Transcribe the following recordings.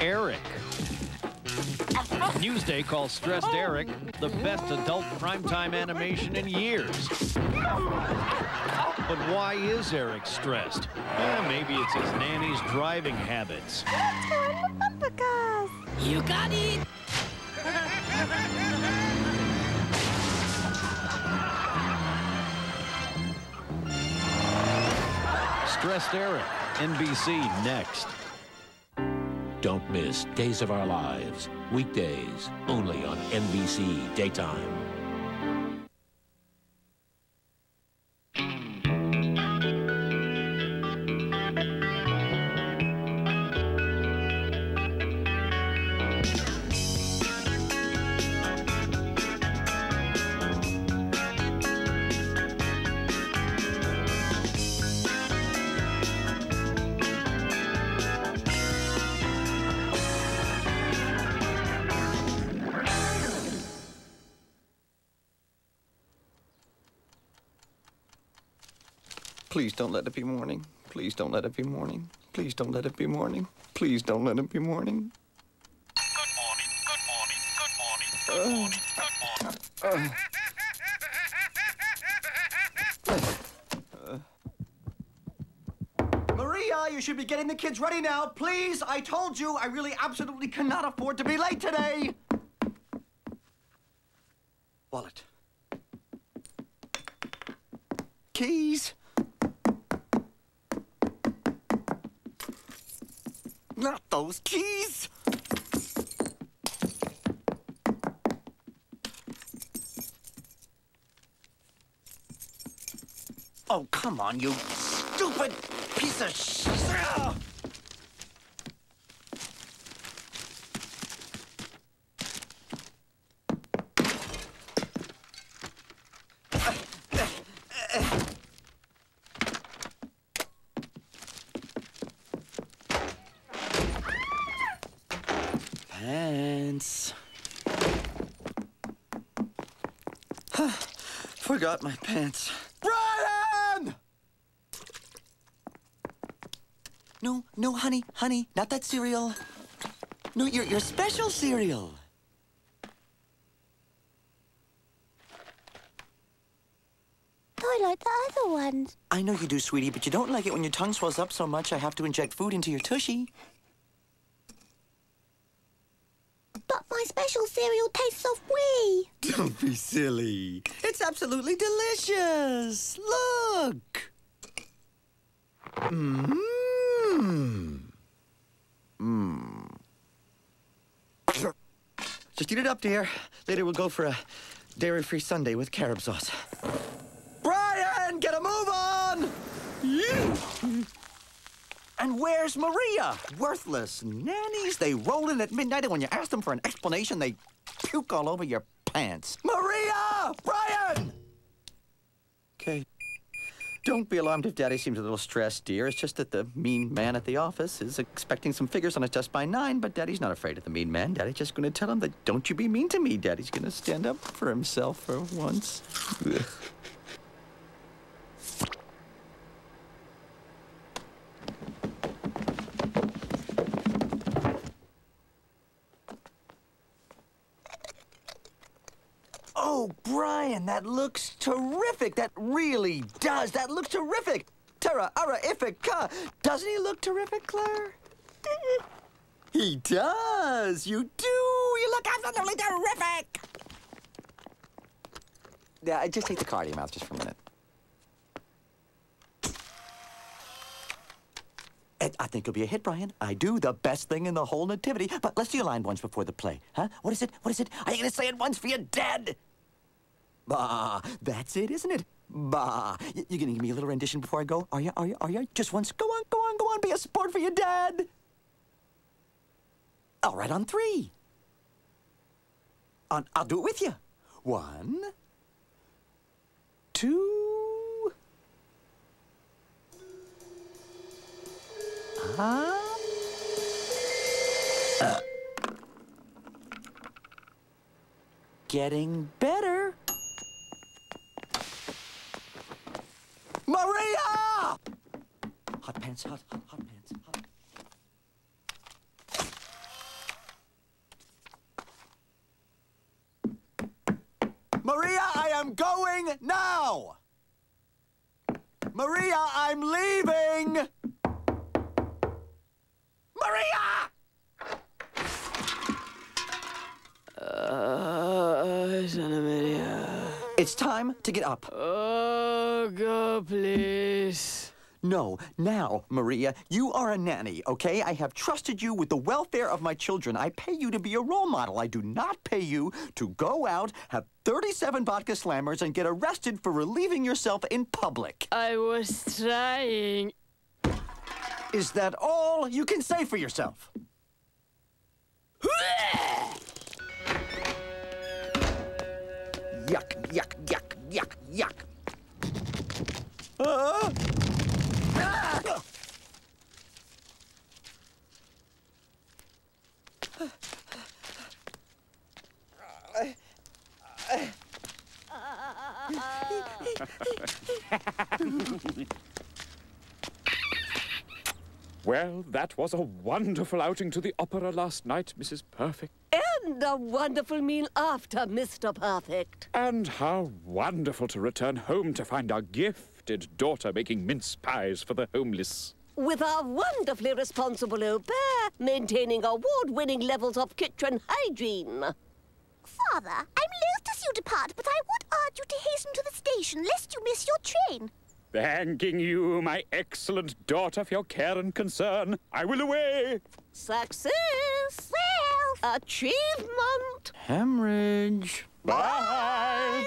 Eric. Newsday calls Stressed Eric the best adult primetime animation in years. But why is Eric stressed? Eh, maybe it's his nanny's driving habits. Turn the bumper cars. You got it! Stressed Eric, NBC next. Don't miss Days of Our Lives, weekdays, only on NBC Daytime. Please don't let it be morning. Please don't let it be morning. Please don't let it be morning. Please don't let it be morning. Good morning, good morning, good morning, good morning, good morning. Maria, you should be getting the kids ready now. Please, I told you, I really absolutely cannot afford to be late today. Wallet. Keys. Those keys. Oh, come on, you stupid piece of sh... Pants. Forgot my pants. Brian! No, no, honey, honey, not that cereal. No, your, your special cereal. I like the other ones. I know you do, sweetie, but you don't like it when your tongue swells up so much I have to inject food into your tushy. But my special cereal tastes of wee. Don't silly. It's absolutely delicious. Look. Mmm. Mmm. Just eat it up, dear. Later we'll go for a dairy-free sundae with carob sauce. Brian, get a move on! And where's Maria? Worthless nannies. They roll in at midnight, and when you ask them for an explanation, they puke all over your pants. Maria! Brian! Okay. Don't be alarmed if Daddy seems a little stressed, dear. It's just that the mean man at the office is expecting some figures on his desk by nine, but Daddy's not afraid of the mean man. Daddy's just going to tell him that don't you be mean to me. Daddy's going to stand up for himself for once. Ugh. Oh, Brian, that looks terrific. That really does. That looks terrific. Terra, ara, ifika. Doesn't he look terrific, Claire? he does. You do. You look absolutely terrific. Yeah, just take the card out of your mouth just for a minute. And I think it'll be a hit, Brian. I do the best thing in the whole nativity. But let's do your line once before the play, huh? What is it? What is it? Are you gonna say it once for your dad? Bah, that's it, isn't it? Bah, Y- you gonna give me a little rendition before I go? Are you? Are you? Are you? Just once. Go on, go on, go on. Be a sport for your dad. All right, on three. On, I'll do it with you. One, two. Huh? Getting better. Maria! Hot pants, hot, hot, hot pants, hot. Maria, I am going now! Maria, I'm leaving! Maria! Uh, uh it's time to get up. Uh go, please. No, now, Maria, you are a nanny, okay? I have trusted you with the welfare of my children. I pay you to be a role model. I do not pay you to go out, have 37 vodka slammers, and get arrested for relieving yourself in public. I was trying. Is that all you can say for yourself? Yuck, yuck, yuck, yuck, yuck. Ah! Ah! Well, that was a wonderful outing to the opera last night, Mrs. Perfect. And a wonderful meal after, Mr. Perfect. And how wonderful to return home to find our gifted daughter making mince pies for the homeless. With our wonderfully responsible au pair, maintaining award-winning levels of kitchen hygiene. Father, I'm loath to see you depart, but I would urge you to hasten to the station lest you miss your train. Thanking you, my excellent daughter, for your care and concern. I will away. Success! Well, Achievement! Hemorrhage. Bye.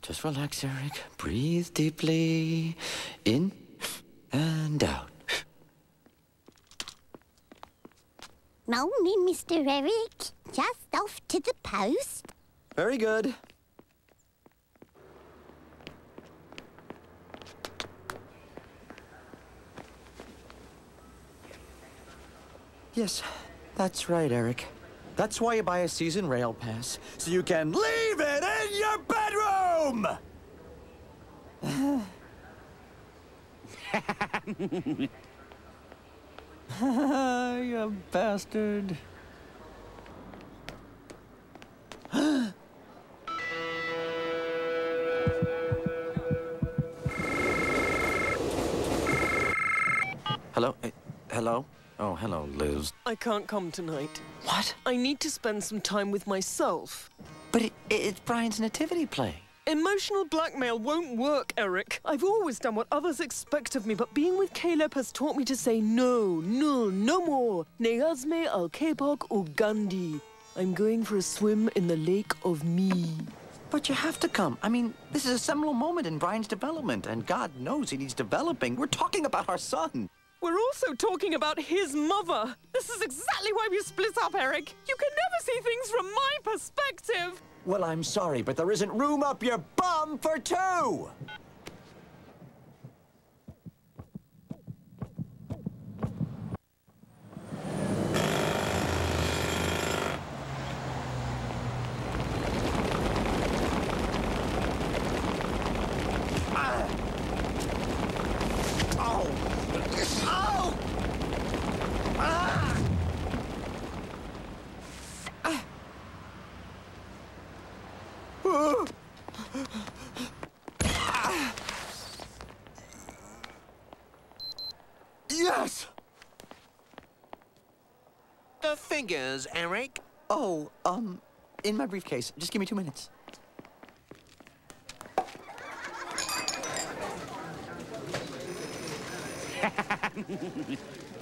Just relax, Eric. Breathe deeply. In and out. Morning, Mr. Eric. Just off to the post. Very good. Yes, that's right, Eric. That's why you buy a season rail pass, so you can leave it in your bedroom! you bastard. Hello? Eh, hello? Oh, hello, Liz. I can't come tonight. What? I need to spend some time with myself. But it, it's Brian's nativity play. Emotional blackmail won't work, Eric. I've always done what others expect of me, but being with Caleb has taught me to say no, no, no more. Neazme al Kepok Ugandi. I'm going for a swim in the lake of me. But you have to come. I mean, this is a seminal moment in Brian's development, and God knows he needs developing. We're talking about our son. We're also talking about his mother. This is exactly why we split up, Eric. You can never see things from my perspective. Well, I'm sorry, but there isn't room up your bum for two! Ah! Ow! Ow! Ah! Ah! Yes! Figures, Eric. Oh, um, in my briefcase. Just give me two minutes.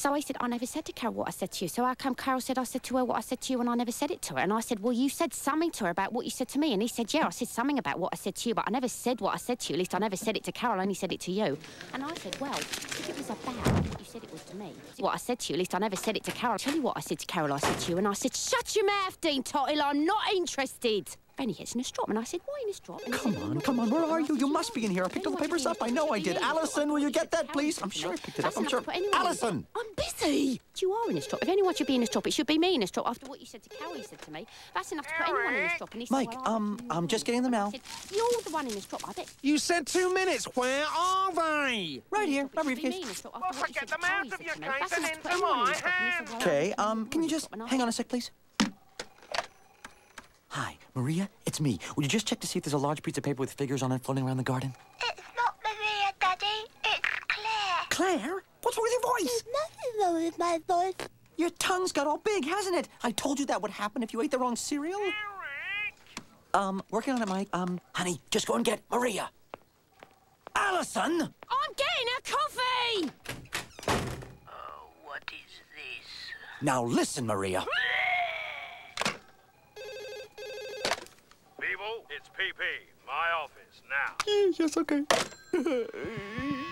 So I said, I never said to Carol what I said to you. So how come Carol said I said to her what I said to you and I never said it to her? And I said, well, you said something to her about what you said to me. And he said, yeah, I said something about what I said to you, but I never said what I said to you. At least I never said it to Carol, I only said it to you. And I said, well, if it was about you said it was to me, what I said to you, at least I never said it to Carol. Tell you what I said to Carol, I said to you. And I said, shut your mouth, Dean Tottle, I'm not interested. Benny gets in a strop. And I said, why in a strop? And Come on, come on, where are you? You must be in here. I picked all the papers up. I know I did. Allison, will you get that, please? I'm sure I picked it up. I'm sure. Allison! I'm busy. You are in a strop. If anyone should be in a strop, it should be me in a strop after what you said to Carol, you said to me. That's enough to put anyone in a strop. And he said, Mike, well, um, I'm are. just getting them now. Said, You're the one in a strop, I bet. You said two minutes. Where are they? Right here, my It should briefcase. me in a Well, after what you forget them out of your case That's and enough into my a strop. And he said, well, I Okay, um, can you just strop. And I hang on a sec, please? Hi, Maria, it's me. Would you just check to see if there's a large piece of paper with figures on it floating around the garden? It's not Maria, Daddy. It's Claire. Claire? What's wrong with your voice? There's nothing wrong with my voice. Your tongue's got all big, hasn't it? I told you that would happen if you ate the wrong cereal. Eric! Um, working on it, Mike. Um, honey, just go and get Maria. Allison! I'm getting a coffee! Oh, what is this? Now listen, Maria. People, it's PP. My office now. yes, okay.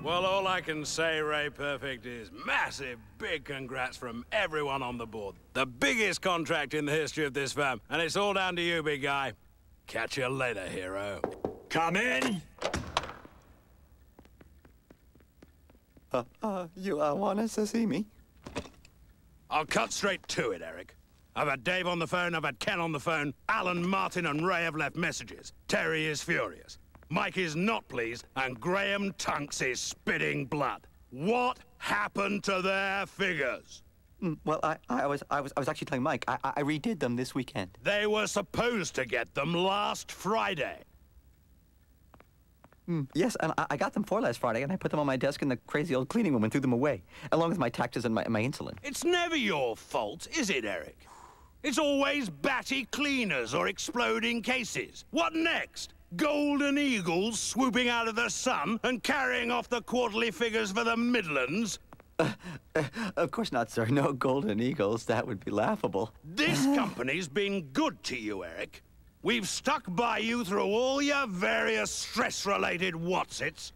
Well, all I can say, Ray Perfect, is massive, big congrats from everyone on the board. The biggest contract in the history of this firm, and it's all down to you, big guy. Catch you later, hero. Come in. Uh, uh, you uh, want us to see me? I'll cut straight to it, Eric. I've had Dave on the phone, I've had Ken on the phone, Alan, Martin, and Ray have left messages. Terry is furious. Mike is not pleased, and Graham Tunks is spitting blood. What happened to their figures? Mm, well, I, I was, I was, I was actually telling Mike. I, I redid them this weekend. They were supposed to get them last Friday. Mm, yes, and I, I got them for last Friday, and I put them on my desk in the crazy old cleaning room and threw them away, along with my taxes and my, my insulin. It's never your fault, is it, Eric? It's always batty cleaners or exploding cases. What next? Golden eagles swooping out of the sun and carrying off the quarterly figures for the Midlands? Uh, uh, of course not, sir. No golden eagles. That would be laughable. This company's been good to you, Eric. We've stuck by you through all your various stress-related whatsits.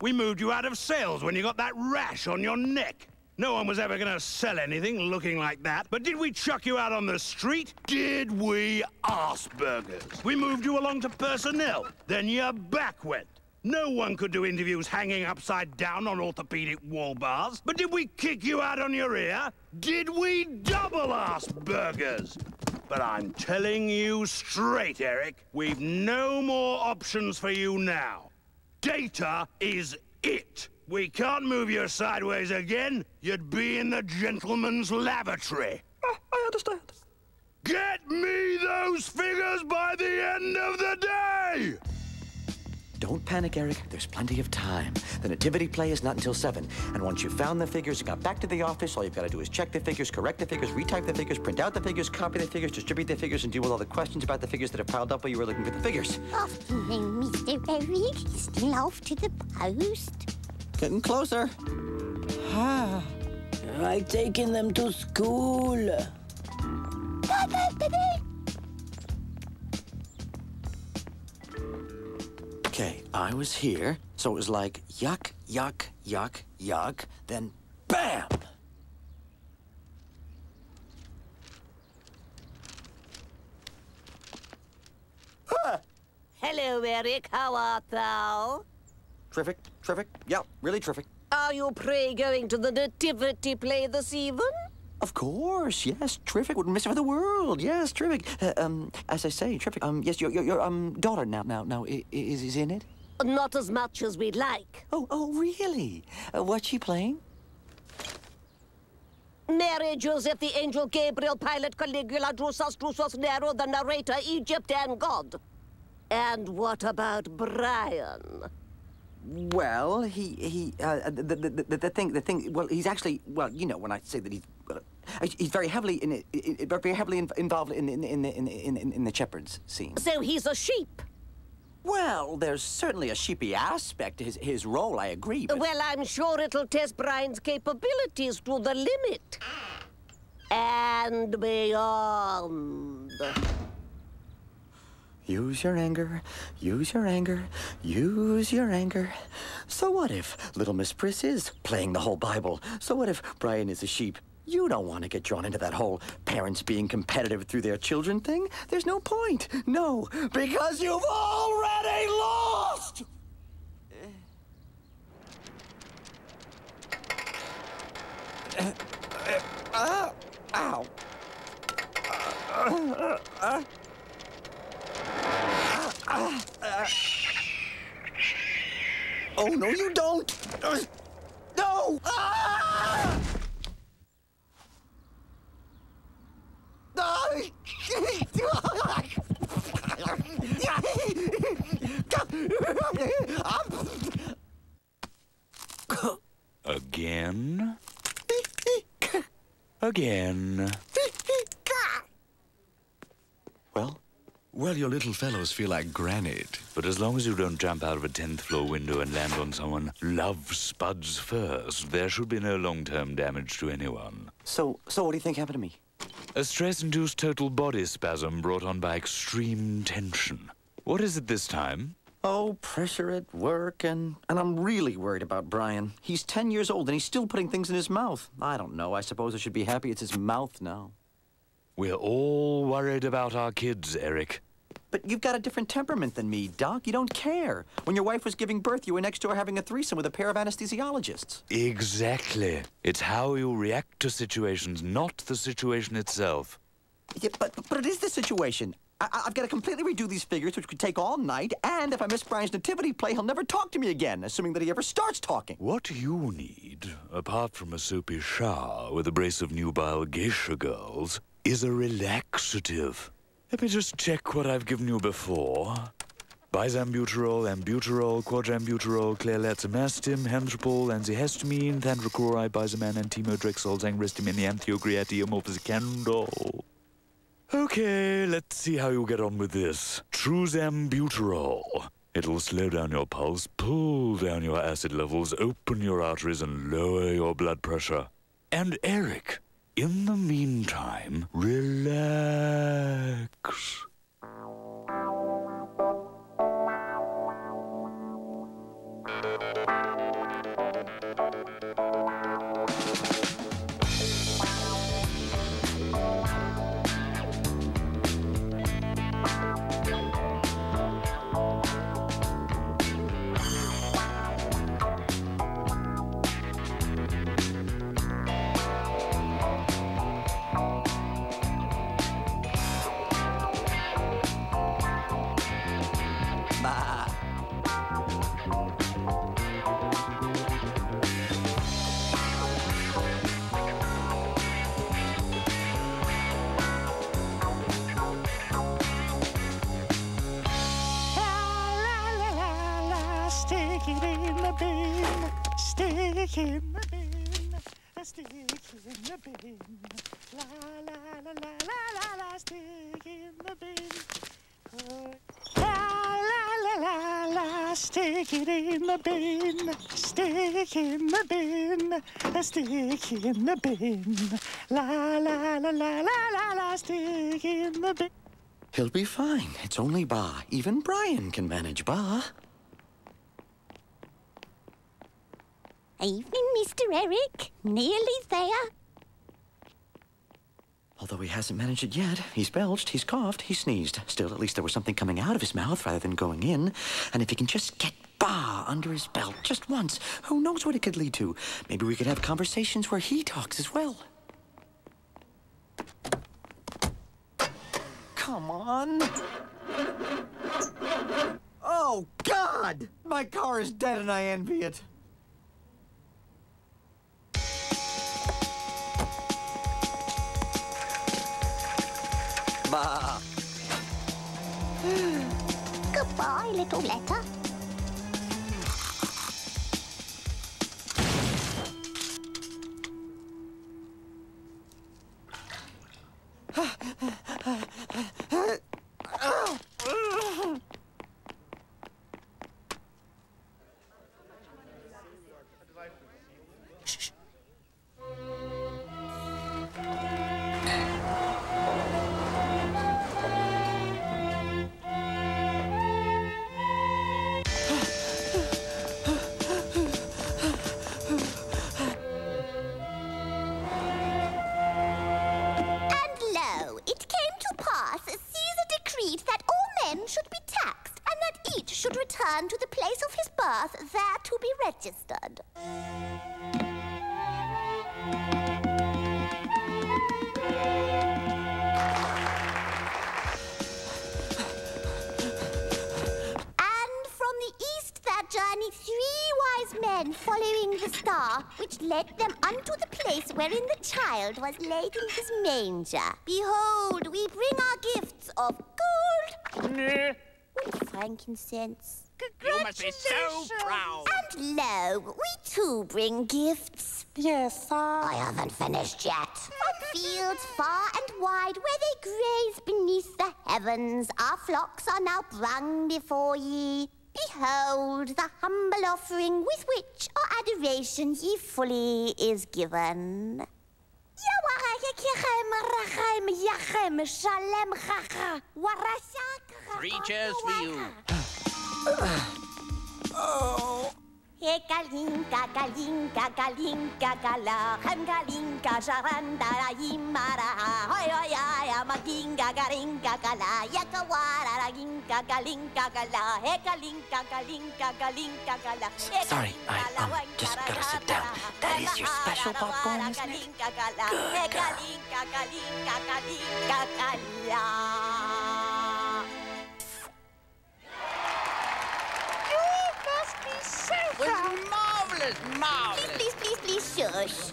We moved you out of sales when you got that rash on your neck. No one was ever gonna sell anything looking like that. But did we chuck you out on the street? Did we arse burgers? We moved you along to personnel. Then your back went. No one could do interviews hanging upside down on orthopedic wall bars. But did we kick you out on your ear? Did we double arse burgers? But I'm telling you straight, Eric, we've no more options for you now. Data is it. We can't move you sideways again. You'd be in the gentleman's lavatory. Ah, I understand. Get me those figures by the end of the day! Don't panic, Eric. There's plenty of time. The nativity play is not until 7. And once you've found the figures and got back to the office, all you've got to do is check the figures, correct the figures, retype the figures, print out the figures, copy the figures, distribute the figures, and deal with all the questions about the figures that have piled up while you were looking for the figures. Afternoon, Mr. Eric. Still off to the post. Getting closer. Ah, I've taken them to school. Okay, I was here, so it was like yuck, yuck, yuck, yuck, then BAM! Hello, Eric. How art thou? Terrific, terrific. Yeah, really terrific. Are you, pray, going to the nativity play this even? Of course, yes, terrific. Wouldn't miss it for the world. Yes, terrific. Uh, um, as I say, terrific. Um, yes, your your, your um daughter now now now is is in it. Not as much as we'd like. Oh oh really? Uh, what's she playing? Mary, Joseph, the angel, Gabriel, Pilate, Caligula, Drusus, Drusus, Nero, the narrator, Egypt, and God. And what about Brian? Well, he he uh, the, the, the the thing the thing. Well, he's actually well, you know, when I say that he's uh, he's very heavily in, very heavily in, involved in in in in in, in, in the shepherds scene. So he's a sheep. Well, there's certainly a sheepy aspect to his his role. I agree. But... Well, I'm sure it'll test Brian's capabilities to the limit. And beyond. Use your anger, use your anger, use your anger. So what if little Miss Priss is playing the whole Bible? So what if Brian is a sheep You don't want to get drawn into that whole parents being competitive through their children thing. There's no point. No, because you've already lost! Uh, uh, uh, uh ow. Uh, uh, oh, no, you don't! Uh, no! Ah! Again? Again. Well? Well, your little fellows feel like granite. But as long as you don't jump out of a 10th floor window and land on someone love spuds first, there should be no long-term damage to anyone. So, so what do you think happened to me? A stress-induced total body spasm brought on by extreme tension. What is it this time? Oh, pressure at work, and, and I'm really worried about Brian. He's 10 years old, and he's still putting things in his mouth. I don't know. I suppose I should be happy it's his mouth now. We're all worried about our kids, Eric. But you've got a different temperament than me, Doc. You don't care. When your wife was giving birth, you were next door having a threesome with a pair of anesthesiologists. Exactly. It's how you react to situations, not the situation itself. Yeah, but, but it is the situation. I, have got to completely redo these figures, which could take all night, and if I miss Brian's nativity play, he'll never talk to me again, assuming that he ever starts talking. What you need, apart from a soapy shower with a brace of nubile geisha girls, is a relaxative. Let me just check what I've given you before. Bisambuterol, ambuterol, quadrambuterol, clairlatimestim, henthropol, anzihistamine, thandrachloride, bisaman, antimodrexol, zangristimine, anthiocriati, amorphizicandol. Okay, let's see how you get on with this. Truzambuterol. It'll slow down your pulse, pull down your acid levels, open your arteries, and lower your blood pressure. And Eric, in the meantime, relax. Stick in the bin, a stick in the bin. La la la la la la la, stick in the bin. La la la la la, stick it in the bin, stick in the bin, a stick in the bin. La la la la la la la, stick in the bin. He'll be fine. It's only Ba. Even Brian can manage Ba. Evening, Mr. Eric. Nearly there. Although he hasn't managed it yet. He's belched, he's coughed, he sneezed. Still, at least there was something coming out of his mouth rather than going in. And if he can just get Ba under his belt just once, who knows what it could lead to? Maybe we could have conversations where he talks as well. Come on. Oh, God! My car is dead and I envy it. Goodbye, little letter. Following the star, which led them unto the place wherein the child was laid in his manger. Behold, we bring our gifts of gold and frankincense. You must be so proud. And lo, we too bring gifts. Yes, sir. I haven't finished yet. From fields far and wide where they graze beneath the heavens, our flocks are now brung before ye. Behold the humble offering with which our adoration ye fully is given. Three cheers for you. Oh. Ekalinka, kalinka, kalinka, kalinka, sharandara, yimara, hoy, hoy, ay, amaginga, garinga, kala, yakawara, raginka, kalinka, kala, ekalinka, kalinka, kalinka, kala. Sorry, I, um, just gotta sit down. That is your special popcorn, isn't it? Good girl. Was marvelous, marvelous. Please, please, please, please, shush.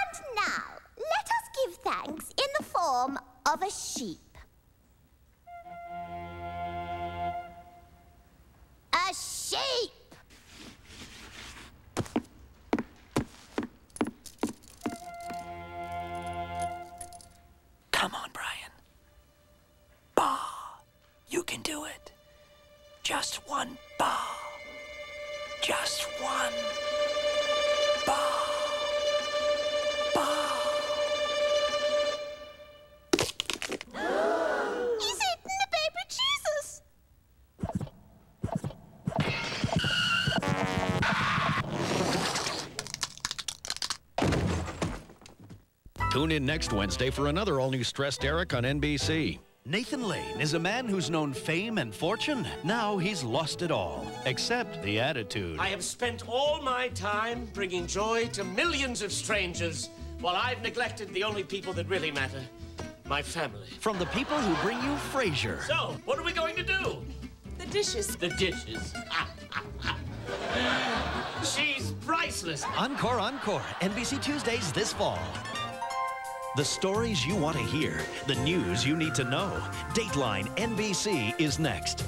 And now, let us give thanks in the form of a sheep. Tune in next Wednesday for another all new Stressed Eric on NBC. Nathan Lane is a man who's known fame and fortune. Now he's lost it all, except the attitude. I have spent all my time bringing joy to millions of strangers while I've neglected the only people that really matter my family. From the people who bring you Frasier. So, what are we going to do? The dishes. The dishes. She's priceless. Encore, encore. NBC Tuesdays this fall. The stories you want to hear, the news you need to know. Dateline NBC is next.